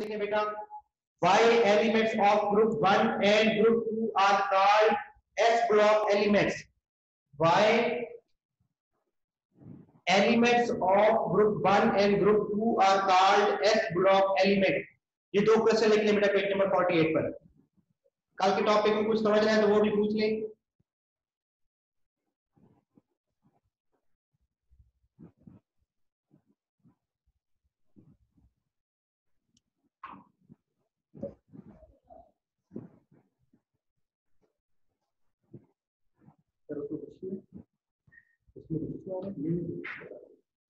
देखेंगे बेटा why elements of group 1 and group 2 are called s block elements why elements of group 1 and group 2 are called s block element ये दो question लिख लें बेटा page number 48 पर कल के टॉपिक में कुछ समझ रहे हैं तो वो भी पूछ लें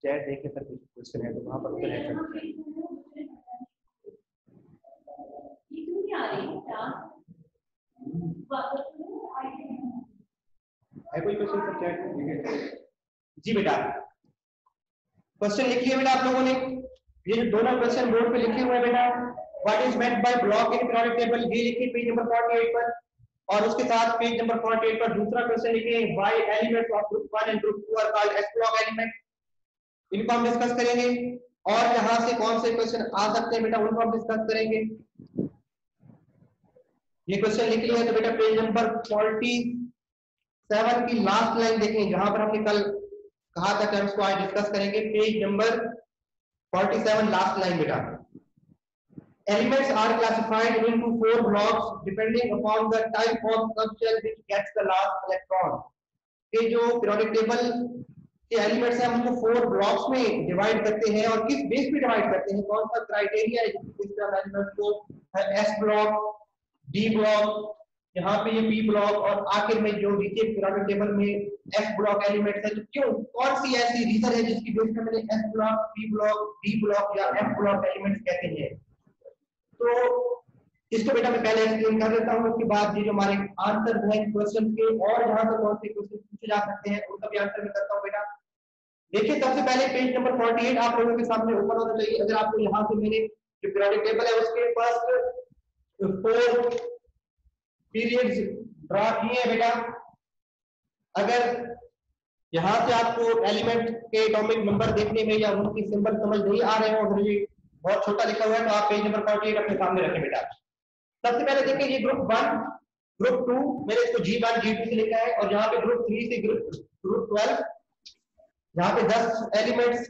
चैट देख सर कुछ क्वेश्चन है तो वहाँ पर उत्तर है। है कोई क्वेश्चन सर चैट जी बेटा। क्वेश्चन लिखिए बेटा आप लोगों ने? ये जो दोनों क्वेश्चन बोर्ड पे लिखे हुए हैं बेटा what is meant by block in periodic table ये लिखिए पेज नंबर 48 पर। और उसके साथ पेज नंबर 48 पर दूसरा क्वेश्चन लिखिए why elements of group 1 and group 2 are called S block element इनको हम डिस्कस करेंगे। और यहाँ से कौन से क्वेश्चन आ सकते हैं बेटा, उनको हम डिस्कस करेंगे। ये क्वेश्चन लिख लिया तो बेटा पेज नंबर 47 की लास्ट लाइन देखें जहाँ पर हमने कल कहा था कि हम इसको आज डिस्कस करेंगे। पेज नंबर 47 लास्ट लाइन बेटा। Elements are classified into four blocks depending upon the type of subshell which gets the last electron. ये जो periodic table एलिमेंट्स हैं, हम उनको फोर ब्लॉक्स में डिवाइड करते हैं और किस बेस पे डिवाइड करते हैं? कौन सा क्राइटेरिया है जिस तरह एलिमेंट को एस ब्लॉक डी ब्लॉक यहाँ पे ये पी ब्लॉक और आखिर में जो नीचे पिरामिड टेबल में एफ़ ब्लॉक एलिमेंट्स है तो क्यों? कौन सी ऐसी रीजन है जिसकी बेस पे मैंने S block P block D block या एफ़ ब्लॉक एलिमेंट्स कहते हैं? तो इसको बेटा मैं पहले एक्सप्लेन कर देता हूँ, उसके बाद ये जो हमारे आंसर हैं क्वेश्चन के, और यहाँ से कौन से क्वेश्चन पूछे जा सकते हैं, उनका भी आंसर मैं करता हूँ बेटा। देखिए, सबसे पहले पेज नंबर 48 आप लोगों के सामने ओपन होना चाहिए। अगर आपको यहाँ से मैंने जो पीरियोडिक टेबल है, उसके फ़र्स्ट फोर पीरियड्स ड्रा किए हैं बेटा। अगर यहाँ से आपको एलिमेंट के एटॉमिक नंबर देखने में या उनकी सिंबल समझ नहीं आ रहे हो, अगर ये बहुत छोटा लिखा हुआ है तो आप पेज नंबर 48 अपने सामने रखें बेटा। सबसे पहले देखिए ये ग्रुप वन ग्रुप टू मैंने इसको जी वन जी टू से लिखा है, और यहाँ पे ग्रुप थ्री से ग्रुप ग्रुप ट्वेल्व यहाँ पे दस एलिमेंट्स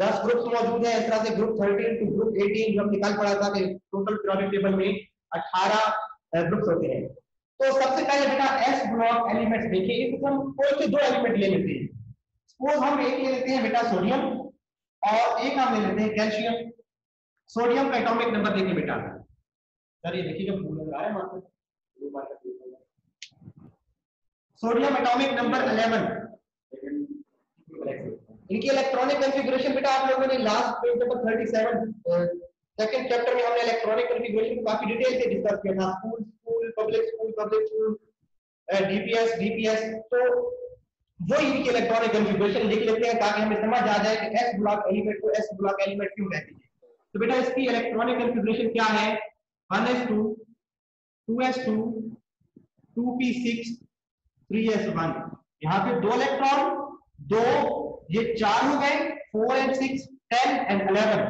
दस ग्रुप्स मौजूद है, इस तरह से group thirteen to group eighteen जब निकाल पड़ा था टोटल पीरियोडिक टेबल में अठारह ग्रुप्स होते हैं। तो सबसे पहले बेटा एस ब्लॉक एलिमेंट्स देखिए हम कोई से दो एलिमेंट ले लेते हैं। सपोज़ हम एक ले लेते हैं बेटा सोडियम और एक हम ले लेते हैं, कैल्शियम। सोडियम का एटॉमिक नंबर देखिए बेटा। सर, ये देखिए जब भूल नज़र आ रहा है। सोडियम एटॉमिक नंबर 11 इनकी इलेक्ट्रॉनिक कॉन्फ़िगरेशन बेटा आप लोगों ने last page number 37 second chapter में हमने इलेक्ट्रॉनिक कॉन्फ़िगरेशन को काफ़ी डिटेल से डिस्कस किया था। School school public school public school DPS DPS तो वो इनकी इलेक्ट्रॉनिक कॉन्फ़िगरेशन लिख लेते हैं ताकि हमें समझ आ जाए कि एस ब्लॉक एलिमेंट को एस ब्लॉक एलिमेंट क्यों कहते हैं। तो बेटा इसकी इलेक्ट्रॉनिक कॉन्फ़िगरेशन क्या है? 1s2 2s2 2p6 3s1 यहाँ पे दो इलेक्ट्रॉन दो, ये चार हो गए 4 एंड 6 10 एंड 11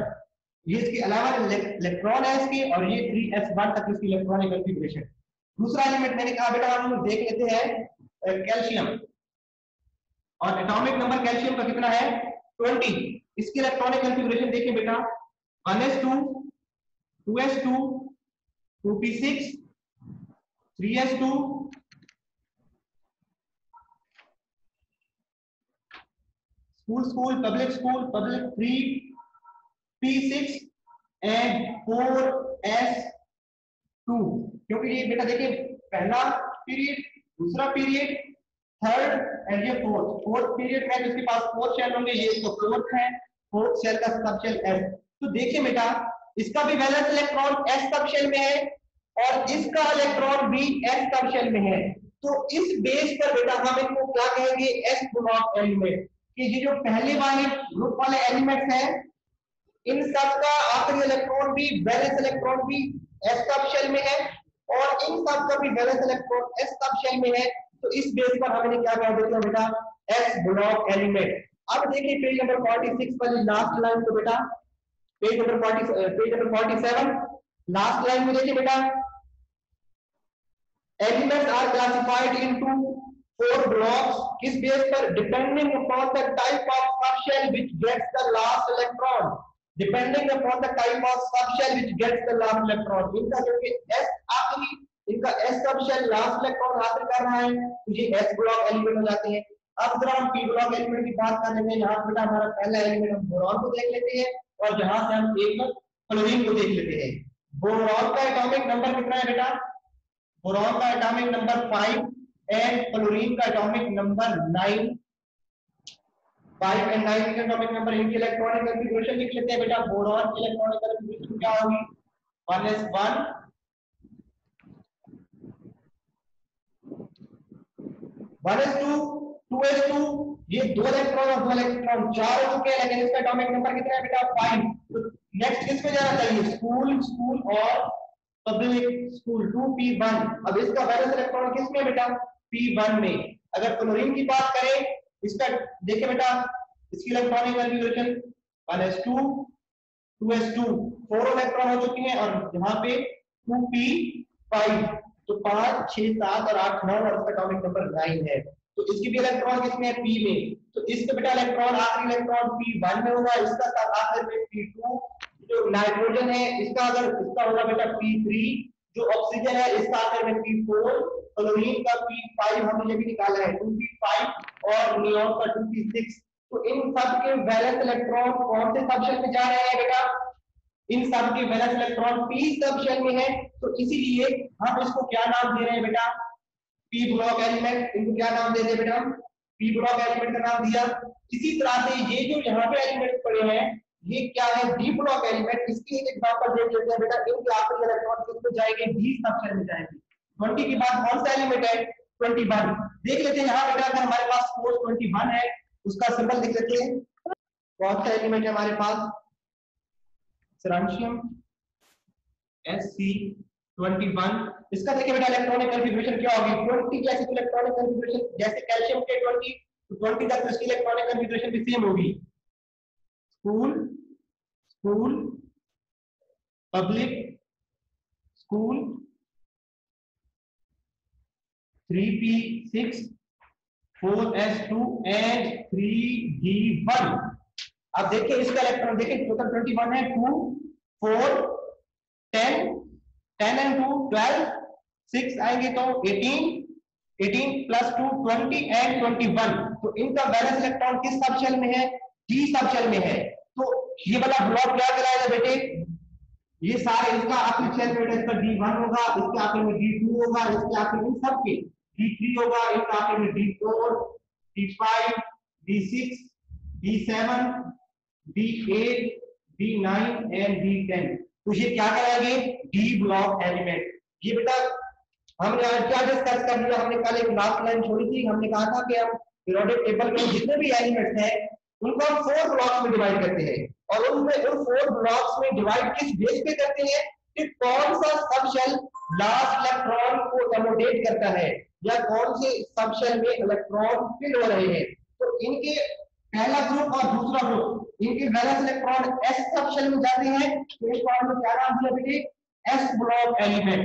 ये इसकी 11 इलेक्ट्रॉन है इसके और ये 3s1 तक इसकी इलेक्ट्रॉनिक कॉन्फ़िगरेशन दूसरा एलिमेंट मैंने कहा बेटा हम देख लेते हैं कैल्शियम और एटॉमिक नंबर कैल्शियम का कितना है? 20 इसकी इलेक्ट्रॉनिक कॉन्फ़िगरेशन देखिए बेटा। 1s2 2s2 2p6 3s2 school school public school public 3 p6 and 4s2 क्योंकि ये बेटा देखिए, पहला पीरियड दूसरा पीरियड थर्ड एंड ये फोर्थ फोर्थ पीरियड में जिसके पास फोर्थ शेल होंगे, ये इसको फोर्थ है। फोर्थ शेल का सब शेल एस तो देखिए बेटा, इसका भी वैलेंस इलेक्ट्रॉन एस सब शेल में है और इसका इलेक्ट्रॉन भी एस सब शेल में है। तो इस बेस पर बेटा हम इनको क्या कहेंगे? एस ब्लॉक एलिमेंट कि ये जो पहले वाले ग्रुप वाले एलिमेंट्स हैं, इन सब का आखिरी इलेक्ट्रॉन भी वैलेंस इलेक्ट्रॉन भी एस सब शेल में है और इन सब का भी वैलेंस इलेक्ट्रॉन एस सब शेल में है। तो इस बेस पर हमने क्या कह देते हैं बेटा? एक्स ब्लॉक एलिमेंट अब देखिए पेज नंबर 46 वाली लास्ट लाइन को बेटा page number forty page number forty seven last line में देखिए बेटा elements are classified into four blocks किस बेस पर? Depending upon the type of subshell which gets the last electron depending upon the type of subshell which gets the last electron इनका जो कि आखिरी इनका एस सबशेल लास्ट इलेक्ट्रॉन हासिल कर रहा है तो ये एस ब्लॉक एलिमेंट हो जाते हैं। अब जरा हम पी ब्लॉक एलिमेंट की बात कर लेते हैं यहाँ बेटा हमारा पहला एलिमेंट हम बोरॉन को देख लेते हैं, और जहाँ से हम एक क्लोरीन को देख लेते हैं। बोरॉन का एटॉमिक नंबर कितना है बेटा? बोरॉन का atomic number five and chlorine का atomic number nine five and nine के एटॉमिक नंबर इनकी इलेक्ट्रॉनिक कंफिगरेशन लिख लेते हैं बेटा। बोरॉन की इलेक्ट्रॉनिक कंफिगरेशन क्या होगी? One S one one S two two S two ये दो इलेक्ट्रॉन और दो इलेक्ट्रॉन चार हो चुके हैं, लेकिन इसका एटॉमिक नंबर कितना है बेटा? फाइव तो नेक्स्ट किस पे जाना चाहिए? स्कूल स्कूल और public school two P one अब इसका वैलेंस इलेक्ट्रॉन किसमें बेटा? पी वन में. अगर क्लोरीन की बात करें, इसका, देखिए बेटा, इसकी electronic configuration one S two two S two four electron हो चुके हैं और यहाँ पे टू पी फाइव तो पाँच, छह, सात और आठ, नौ और इसका एटॉमिक नंबर नाइन है। तो इसकी भी इलेक्ट्रॉन किसमें है? पी में। तो इसका बेटा इलेक्ट्रॉन आखिरी इलेक्ट्रॉन पी वन में होगा। इसका साथ आखिर में पी टू जो नाइट्रोजन है, इसका अगर इसका होगा बेटा पी थ्री जो ऑक्सीजन है, इसका आखिर में पी फोर क्लोरीन का पी फाइव हमने ये भी निकाला है टू पी फाइव और नियोन का टू पी सिक्स तो इन सब के वैलेंस इलेक्ट्रॉन कौन से सबशेल में जा रहे हैं बेटा? इन सब के वैलेंस इलेक्ट्रॉन पी सबशेल में है। तो इसीलिए हम इसको क्या नाम दे रहे हैं बेटा? पी ब्लॉक एलिमेंट इनको क्या नाम दे रहे हैं बेटा पी ब्लॉक एलिमेंट का नाम दिया। इसी तरह से ये जो यहाँ पे एलिमेंट पड़े हैं, ये क्या है? डी ब्लॉक एलिमेंट इसकी एक एग्जांपल देख लेते हैं बेटा। इनके आखिरी इलेक्ट्रॉन किस पे जाएँगे? डी सबशेल में जाएँगे। 20 के बाद कौन सा एलिमेंट है? 21 देख लेते हैं यहाँ बेटा, अगर हमारे पास फोर्स 21 है, उसका सिंबल लिख लेते हैं। कौन सा एलिमेंट है हमारे पास? स्ट्रांशियम एस सी 21 इसका देखिए बेटा इलेक्ट्रॉनिक कन्फिगरेशन क्या होगी? 20 जैसे इलेक्ट्रॉनिक कन्फिगरेशन जैसे कैल्शियम के 20 तो 20 तक इसकी इलेक्ट्रॉनिक कन्फिगरेशन भी सेम होगी। School school public school 3p6 4s2 and 3d1 अब देखिए इसका इलेक्ट्रॉन देखिए टोटल 21 है 2 4 10 10 एंड 2 12 6 आएँगे तो 18 18 प्लस 2 20 एंड 21 तो इनका बैलेंस इलेक्ट्रॉन किस सबशेल में है? डी सबशेल में है। तो ये वाला ब्लॉक क्या कराएगा बेटे? ये सारे, इसका आखिरी शेल बेटा इसका डी वन होगा, इसके आखिर में डी टू होगा, इसके आखिर में सबके डी थ्री होगा, इनका आखिर में D four D five D six D seven D eight D nine and D ten तो ये क्या कराएँगे डी ब्लॉक एलिमेंट ये बेटा आज क्या डिस्कस कर लिया हमने कल एक लास्ट लाइन छोड़ी थी। हमने कहा था कि हम पीरियोडिक टेबल में जितने भी एलिमेंट्स हैं, उनको हम फोर ब्लॉक्स में डिवाइड करते हैं। और उनमें, उन फोर ब्लॉक्स में डिवाइड किस बेस पे करते हैं? कि कौन सा सबशेल लास्ट इलेक्ट्रॉन को एमोडेट करता है? या कौन से सबशेल में इलेक्ट्रॉन फिल हो रहे हैं? तो इनके पहला ग्रुप और दूसरा ग्रुप इनके वैलेंस इलेक्ट्रॉन एस सबशेल में जाते हैं तो इस फॉर्म में क्या नाम दिया बेटे? एस ब्लॉक एलिमेंट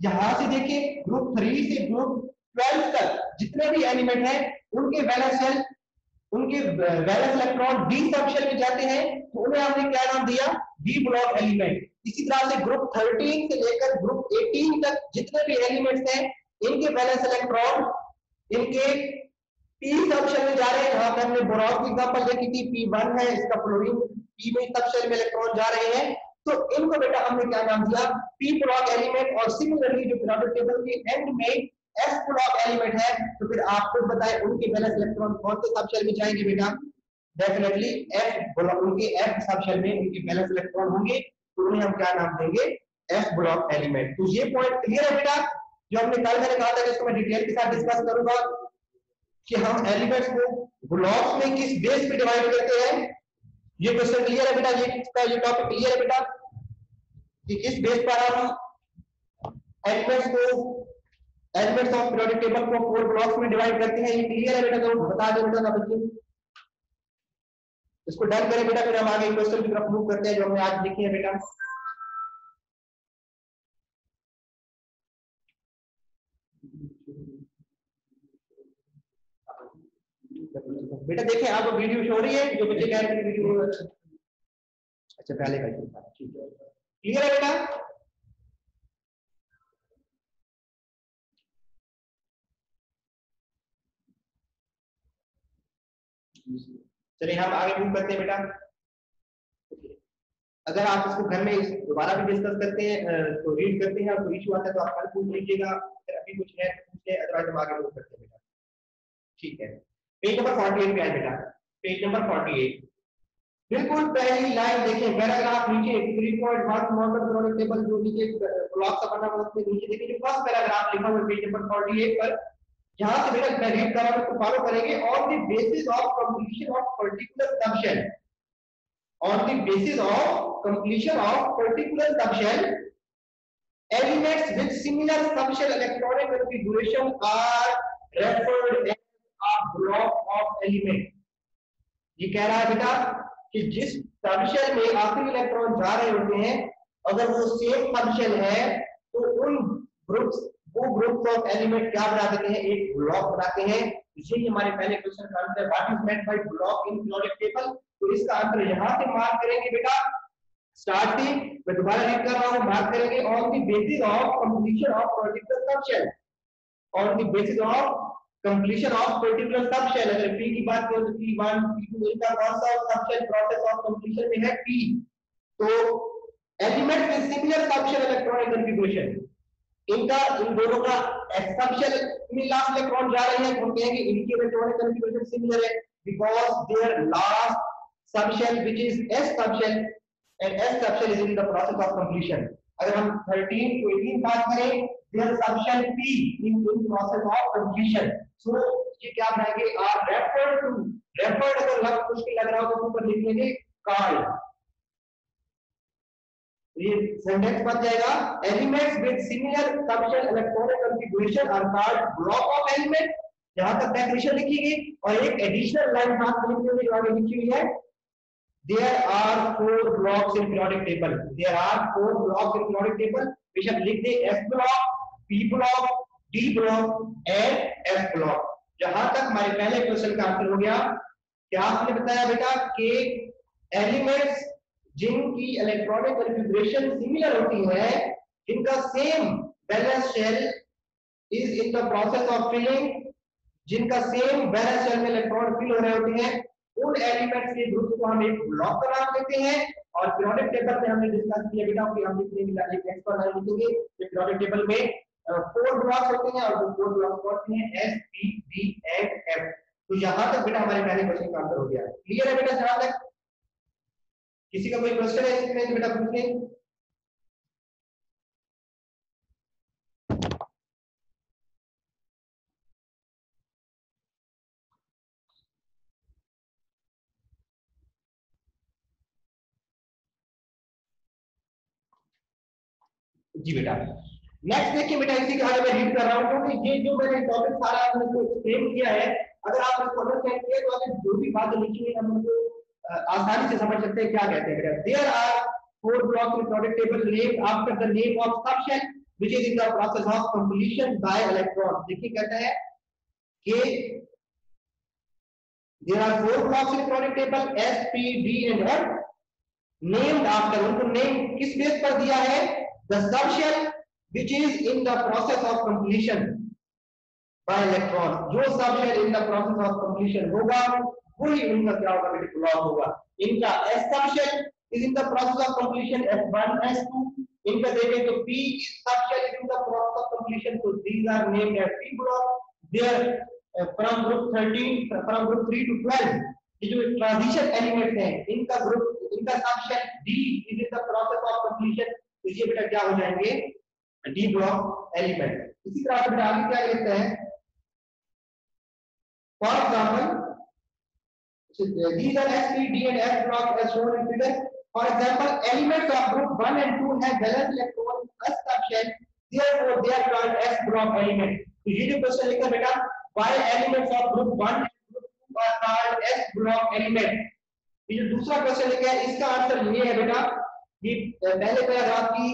यहाँ से देखिए ग्रुप थ्री से ग्रुप ट्वेल्व तक जितने भी एलिमेंट हैं, उनके वैलेंस शेल उनके वैलेंस इलेक्ट्रॉन डी सबशेल में जाते हैं तो उन्हें हमने क्या नाम दिया? डी ब्लॉक एलिमेंट इसी तरह से ग्रुप 13 से लेकर ग्रुप 18 तक जितने भी एलिमेंट्स हैं, इनके वैलेंस इलेक्ट्रॉन इनके पी सबशेल में जा रहे हैं? जहाँ पे हमने बोरॉन की एग्जांपल देखी थी P1 है, इसका क्लोरीन पी में सबशेल में इलेक्ट्रॉन जा रहे हैं? तो इनको बेटा हमने क्या नाम दिया? पी ब्लॉक एलिमेंट और सिमिलरली जो पीरियोडिक टेबल के एंड में एस ब्लॉक एलिमेंट है तो फिर आप खुद बताएँ उनके वैलेंस इलेक्ट्रॉन कौन से सबशेल में जाएँगे बेटा? डेफिनेटली एफ़ ब्लॉक उनके एफ़ सबशेल में उनके वैलेंस इलेक्ट्रॉन होंगे तो उन्हें हम क्या नाम देंगे? एफ़ ब्लॉक एलिमेंट तो ये पॉइंट क्लियर है बेटा? जो हमने कल मैंने कहा था कि इसको मैं डिटेल के साथ डिस्कस करूँगा। कि हम एलिमेंट्स को ब्लॉक्स में किस बेस पे डिवाइड करते हैं? ये क्वेश्चन क्लियर है बेटा? ये इसका ये टॉपिक क्लियर है बेटा? कि किस बेस पर हम एलिमेंट्स को, एलिमेंट्स ऑफ़ पीरियोडिक टेबल को फोर ब्लॉक्स में डिवाइड करते हैं। ये क्लियर है बेटा? तो बता दो बेटा ना बच्चे इसको डन करें बेटा, फिर हम आगे क्वेश्चन की तरफ़ मूव करते हैं, जो हमने आज लिखे हैं बेटा। बेटा देखें, आप वीडियो शो रही है, जो बच्चे कह रहे थे वीडियो अच्छा पहले का ठीक है। क्लियर है बेटा? चलिए, हम आगे मूव करते हैं बेटा। अगर आप इसको घर में दोबारा भी डिस्कस करते हैं तो रीड करते हैं कोई इशू आता है तो आप कल पूछ लीजिएगा। अभी कुछ है तो पूछ ले अदरवाइज़ हम आगे मूव करते हैं बेटा। ठीक है। पेज नंबर 48 पे आए बेटा। पेज नंबर 48 बिल्कुल पहली लाइन देखिए पैराग्राफ नीचे 3.1 मॉडल प्रोडक्ट टेबल जो नीचे ब्लॉक का बना हुआ उसमें नीचे देखिए, जो फ़र्स्ट पैराग्राफ लिखा हुआ है पेज नंबर 48 पर। यहाँ से बेटा मैं रीड कर हूँ उसको फॉलो करेंगे on the basis of completion of particular subshell on the basis of completion of particular subshell, elements with similar subshell electronic configuration are referred as block of element. ये कह रहा है बेटा कि जिस सबशेल में आखिरी इलेक्ट्रॉन जा रहे होते हैं, अगर वो सेम सबशेल है तो उन ग्रुप्स वो ग्रुप्स ऑफ़ एलिमेंट क्या बना देते हैं? एक ब्लॉक बनाते हैं। यही हमारे पहले क्वेश्चन का answer what is meant by block in periodic table तो इसका आंसर यहाँ से मार्क करेंगे बेटा। स्टार्टिंग मैं दोबारा रीड कर रहा हूँ मार्क करेंगे on the basis of completion of particular subshell on the basis of completion of particular subshell अगर पी की बात करें तो P1 P2 इनका कौन सा सबशेल प्रोसेस ऑफ़ कंप्लीशन में है? P. तो element with similar subshell electronic configuration इनका, इन दोनों का एक्सेप्शन में लास्ट इलेक्ट्रॉन जा रहे हैं हम कहेंगे इनके इलेक्ट्रॉनिक कॉन्फ़िगरेशन सिमिलर है because their last subshell which is s subshell and s subshell is in the process of completion अगर हम 13 to 18 बात करें their subshell p in in process of completion so ये क्या बनाएँगे? आर रेफर टू रेफर्ड अगर लग, मुश्किल लग रहा हो तो ऊपर लिख लेंगे card elements with similar subshell electronic configuration are block of element यहाँ तक डेफिनेशन लिखी गई, और एक एडिशनल लाइन साथ में जो आगे लिखी हुई है। There are four blocks in periodic table there are four blocks in periodic table बेशक लिख दे S block P block D block and F block जहाँ तक हमारे पहले क्वेश्चन का आंसर हो गया, क्या आपने बताया बेटा कि एलिमेंट्स जिनकी इलेक्ट्रॉनिक कॉन्फ़िगरेशन सिमिलर होती है, जिनका same valence shell is in the process of filling जिनका सेम बैलेंस शेल में इलेक्ट्रॉन फिल हो रहे होते हैं, उन एलिमेंट्स के ग्रुप को हम एक ब्लॉक का नाम देते हैं और पीरियोडिक टेबल में हमने डिस्कस किया बेटा कि हम लिखने की एक एक्स पर लिखेंगे पीरियोडिक टेबल में फोर ब्लॉक्स होते हैं और वो फोर ब्लॉक्स कौन से हैं S P D and F तो यहाँ तक बेटा हमारे पहले क्वेश्चन का आंसर हो गया। क्लियर है बेटा जहाँ तक? किसी का कोई क्वेश्चन है इसमें बेटा पूछ लें जी बेटा। नेक्स्ट देखिए बेटा इसी का मैं रीड कर रहा हूँ, क्योंकि ये जो मैंने टॉपिक सारा एक्सप्लेन किया है, अगर आप इसको अंडरस्टैंड किए तो आगे जो भी बातें लिखी हुई हम उनको आसानी से समझ सकते हैं क्या कहते हैं। बेटा there are four blocks in periodic table named after the name of subshell which is in the process of completion by electron देखिए कहता है कि there are four blocks in periodic table s, p, d and f named after उनको name किस base पर दिया है? The subshell which is in the process of completion by electron जो subshell in the process of completion होगा वही उनका क्या होगा बेटे ब्लॉक होगा इनका s subshell is in the process of completion s1 s2 इनका देखें तो p is subshell is in the process of completion so these are named as p block there uh, from group 13 from group 3 to 12 ये जो transition element हैं इनका group इनका subshell d is in the process of completion तो ये बेटा क्या हो जाएँगे डी ब्लॉक एलिमेंट इसी तरह बेटा आगे क्या लिखते हैं for example these are s p d and f block as shown in figure for example elements of group 1 and 2 have valence electron plus subshell therefore they are called s block element तो ये जो question लिखा बेटा why elements of group 1 and group 2 are called s block element ये जो दूसरा question लेके आया इसका आंसर ये है बेटा ये पहले पैराग्राफ की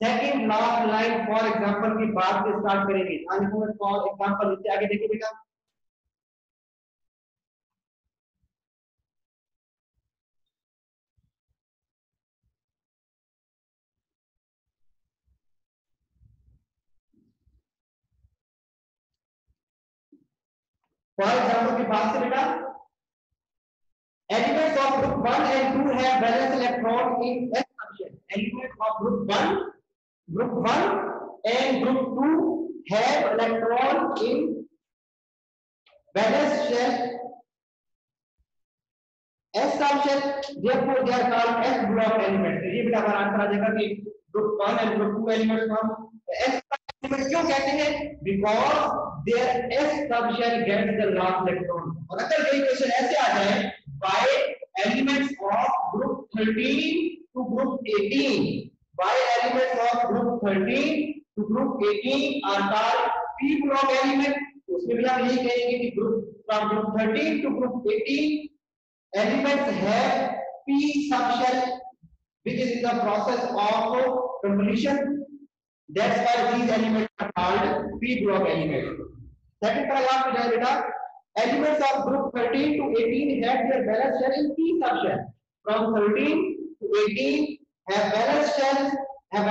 second last line for example की बात से स्टार्ट करेंगे। ध्यान रखना फॉर एग्जांपल इसे आगे देखिए बेटा। फॉर एग्जांपल की बात से बेटा। Elements of group one and 2 have valence electron in S कक्षा element of group 1 group 1 and group 2 have electron in valence shell s subshell therefore they are called s block elements ये बेटा हमारा answer आ जाएगा कि group 1 and group 2 elements हम s element क्यों कहते हैं because their S subshell get the last electron और अगर यही क्वेश्चन ऐसे आ जाए by elements of group 13 to group 18 by elements of group 13 to group 18 are called P block element उसमें भी हम यही कहेंगे कि group from group 13 to group 18 elements have p subshell which is in the process of completion That's why these elements are called p block elements. Second paragraph में जाए बेटा elements of group 13 to 18 have their valence shell in p subshell. From 13 to 18 have valence shell have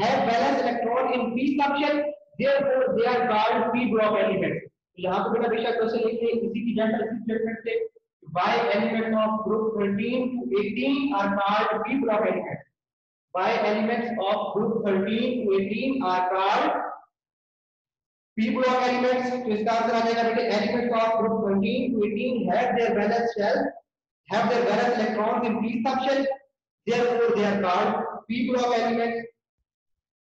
have valence electron in p subshell. Therefore they are called p block elements. यहाँ पे बेटा बेशक question लिखिए इसी की general statement से by elements of group 13 to 18 are called p block elements. by elements of group 13 to 18 are called p block elements तो इसका आंसर आ जाएगा बेटे elements of group 13 to 18 have their valence shell have their valence electrons in p subshell therefore they are called p block elements.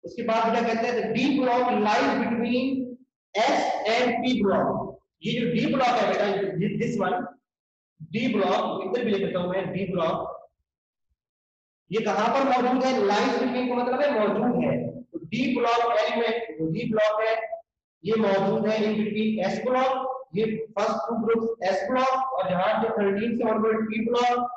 उसके बाद बेटा कहते हैं? D block lies between s and p block ये जो d block है बेटा this one d block भी लिख देता हूँ मैं d block ये कहाँ पर मौजूद है? लाइन बिटवीन का मतलब है मौजूद है। तो D block element D block है, ये मौजूद है इन बिटवीन एस ब्लॉक ये first two group S block और जहाँ जो 13 से onward T block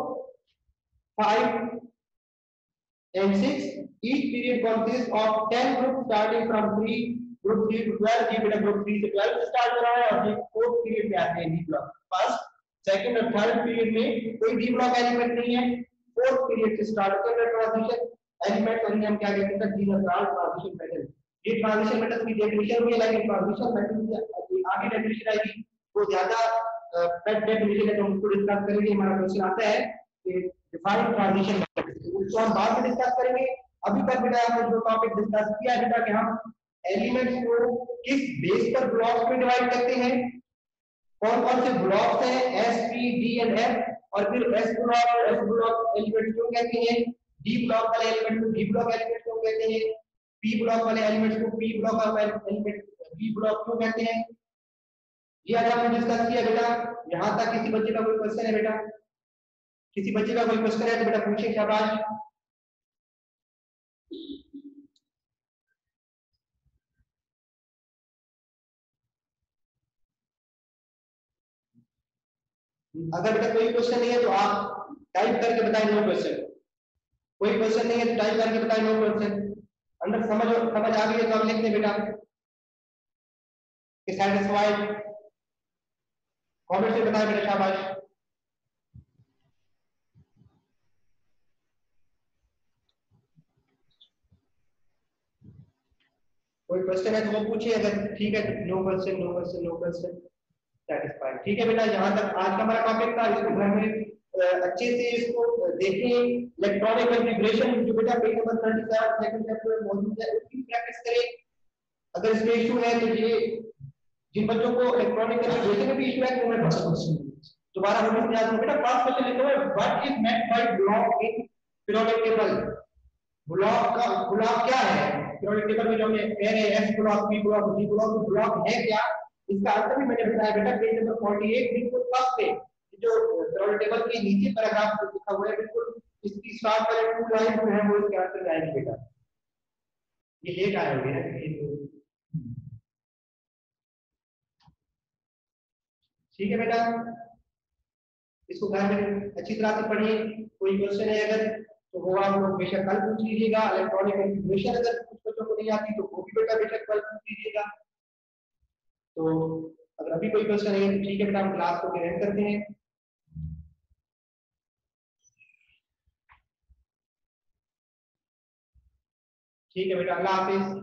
5 and 6 each period consists of 10 groups starting from 3 group 3 to 12 ये बेटा group 3 से 12 स्टार्ट हो रहा है, और ये फोर्थ पीरियड में आते हैं d block. फ़र्स्ट सेकंड और थर्ड पीरियड में कोई d block एलिमेंट नहीं है. फोर्थ पीरियड से स्टार्ट होकर ट्रांजिशन एलिमेंट को हम क्या कहते हैं? ज़ीरो ट्रांजिशन पैटर्न ये ट्रांजिशन पैटर्न की डेफिनेशन हुई है. लेकिन ट्रांजिशन पैटर्न की आगे डेफिनेशन आएगी. वो ज़्यादा पेट डेफिनेशन है तो उसको डिस्कस करेंगे. हमारा क्वेश्चन आता है कि डिफाइन ट्रांजिशन उसको हम बाद में डिस्कस करेंगे। अभी तक बेटा हमने जो टॉपिक डिस्कस किया बेटा कि हम एलिमेंट्स को किस बेस पर ब्लॉक्स में डिवाइड करते हैं कौन कौन से ब्लॉक्स हैं S P D and F और फिर एस ब्लॉक और एस ब्लॉक एलिमेंट क्यों कहते हैं डी ब्लॉक वाले एलिमेंट को डी ब्लॉक एलिमेंट क्यों कहते हैं पी ब्लॉक वाले एलिमेंट को P block element P block क्यों कहते हैं। ये आज हमने डिस्कस किया बेटा। यहाँ तक किसी बच्चे का कोई क्वेश्चन है बेटा? किसी बच्चे का कोई क्वेश्चन है तो बेटा पूछिए शाबाश अगर बेटा कोई क्वेश्चन नहीं है तो आप टाइप करके बताएँ नो क्वेश्चन कोई क्वेश्चन नहीं है तो टाइप करके बताइए नो क्वेश्चन अंदर समझ समझ आ गई है तो आप लिखते बेटा। कि सेटिस्फाइड कमेंट से बताएँ बेटा शाबाश। कोई क्वेश्चन है तो वो पूछिए, अगर ठीक है no question no question no question satisfied ठीक है बेटा, यहाँ तक आज का हमारा टॉपिक था, इसको घर में अच्छे से इसको देखें. इलेक्ट्रॉनिक कॉन्फ़िगरेशन जो बेटा पेज नंबर 37 सेकंड चैप्टर में मौजूद है, उसकी प्रैक्टिस करें. अगर इसमें इशू है तो ये, जिन बच्चों को इलेक्ट्रॉनिक कॉन्फ़िगरेशन में भी इशू है तो उन्हें बता दोबारा नोटिस किया तो बेटा फ़र्स्ट क्वेश्चन लिखो है what is meant by block in periodic table block का ब्लॉक क्या है? पीरियोडिक टेबल में जो हमने array S block B block D block block है क्या? इसका अर्थ भी मैंने बताया, बेटा पेज नंबर 48 बिल्कुल फ़र्स्ट पे। जो पीरियोडिक टेबल के नीचे पैराग्राफ लिखा हुआ है, बिल्कुल इसकी स्टार्ट वाले टू लाइन जो है, वो इसके आंसर जाएँगे, बेटा। ये लेट आए होंगे ना ठीक है, बेटा। इसको घर में अच्छी तरह से पढ़िए, कोई क्वेश्चन है अगर तो वो आप लोग बेशक कल पूछ लीजिएगा इलेक्ट्रॉनिक इंफॉर्मेशन अगर नहीं आती तो वो भी बेटा बेशक ट्वेल्थ पूछ लीजिएगा। तो अगर अभी कोई क्वेश्चन है तो ठीक है बेटा, हम क्लास को ग्रहण करते हैं। ठीक है बेटा, अल्लाह हाफिज।